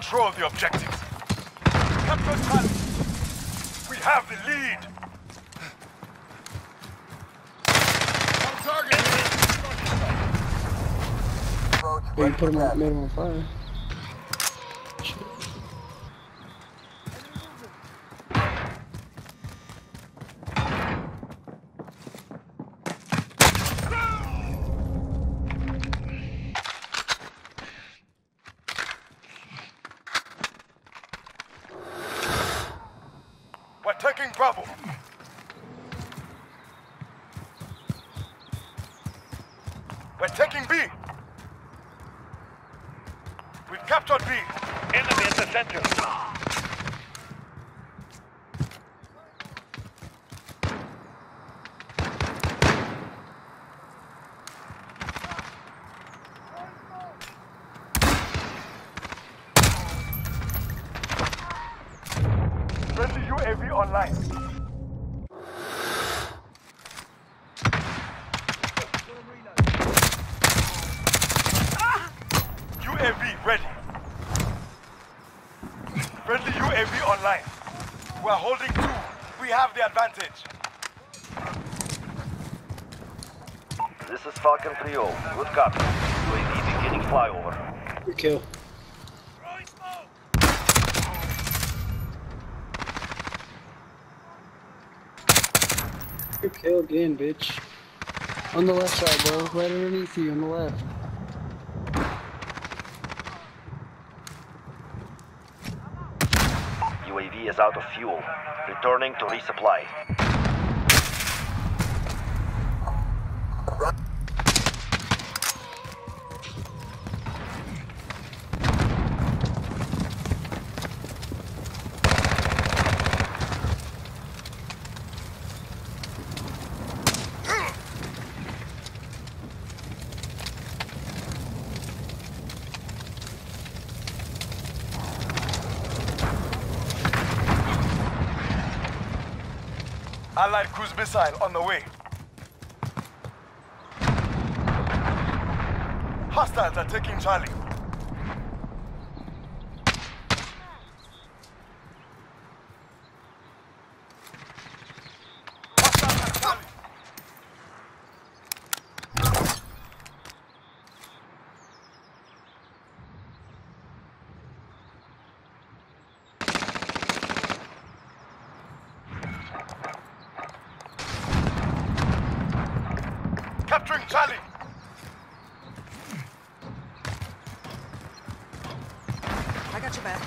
control the objectives. Capture Charlie. We have the lead. On target. Yeah, you put him on, made him on fire. We're taking B. We've captured B. Enemy in the center. Friendly UAV online. UAV ready. Friendly UAV online. We're holding two. We have the advantage. This is Falcon 3-0. Good copy. UAV beginning flyover. Good kill. Good kill again, bitch. On the left side, bro. Right underneath you on the left. UAV is out of fuel. Returning to resupply. Allied cruise missile on the way. Hostiles are taking Charlie. Hostiles are Charlie. Capturing Charlie. I got your back.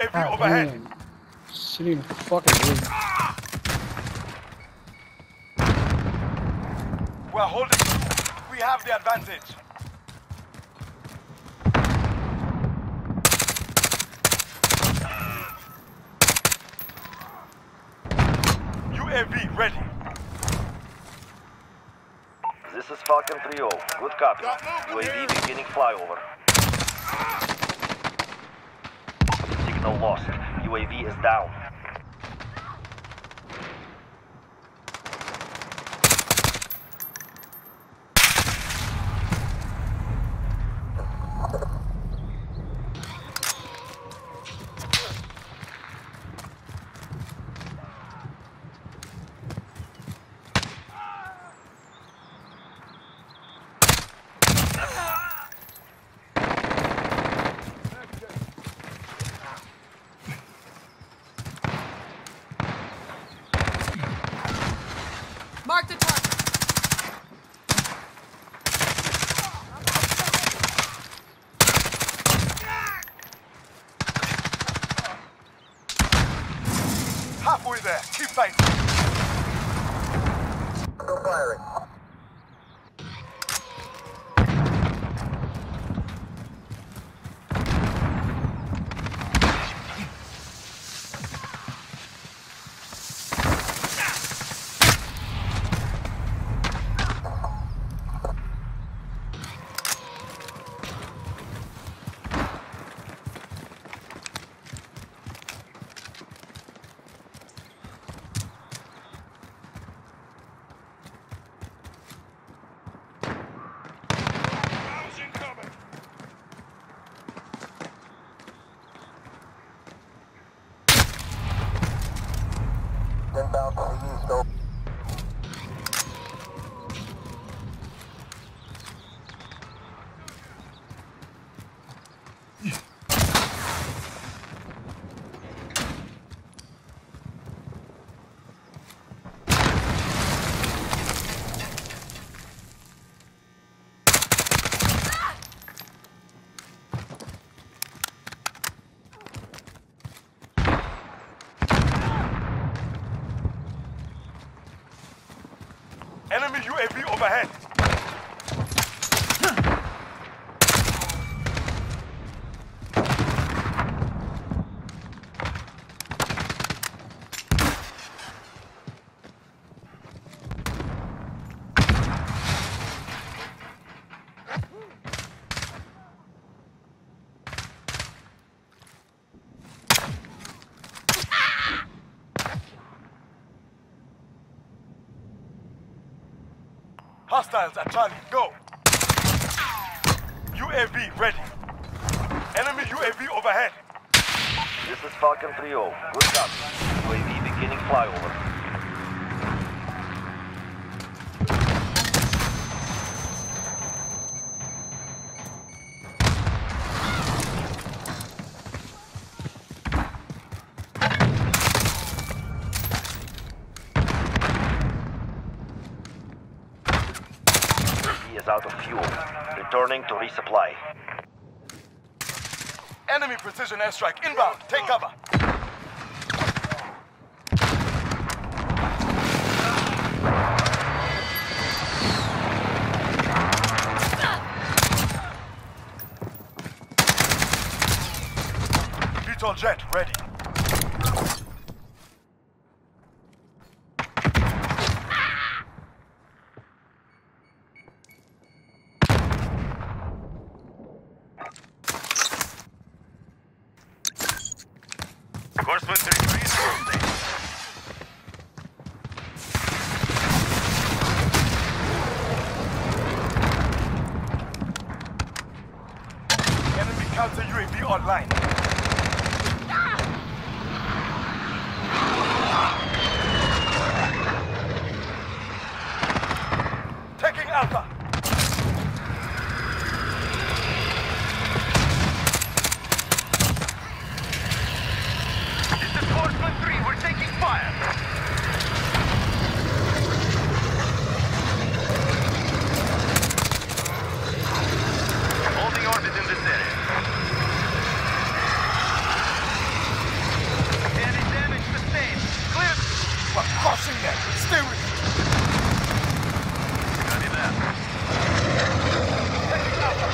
AV ah, God overhead. damn. Sitting in a fucking We're holding. We have the advantage. UAV ready. This is Falcon 3-0. Good copy. UAV beginning flyover. Signal lost. UAV is down. Mark the target. Halfway there. Valkyrie. Enemy UAV overhead. Hostiles at Charlie, go! UAV ready. Enemy UAV overhead. This is Falcon 3-0. Good copy. UAV beginning flyover. Fuel. Returning to resupply. Enemy precision airstrike inbound. Take cover. Jet ready. Horseman 33 is Thursday. Enemy counter UAV online. Taking Alpha. This is Horseman 3. We're taking fire. Holding orbit in this area. Any damage sustained. Clear. We're crushing them. Stay with me. Copy that. Taking Alpha.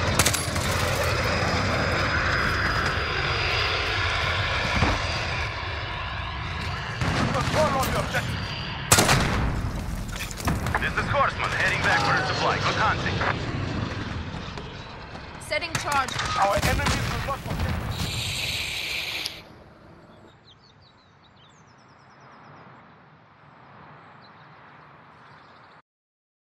Control on the objective. This heading back for a supply. Good hunting. Setting charge. Our enemies will not forget.